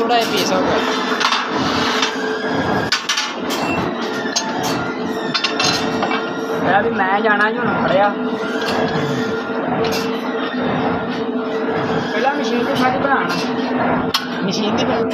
ਥੋੜਾ ਜਿਹਾ ਪੀਸ ਹੋ ਗਿਆ ਵੀ ਮੈਂ ਜਾਣਾ ਜੀ ਹੁਣ ਖੜਿਆ ਪਹਿਲਾਂ ਮਸ਼ੀਨ ਤੇ ਸਾਡੀ ਬਣਾਉਣਾ। ਮਸ਼ੀਨ ਦੀ ਬਣਾ-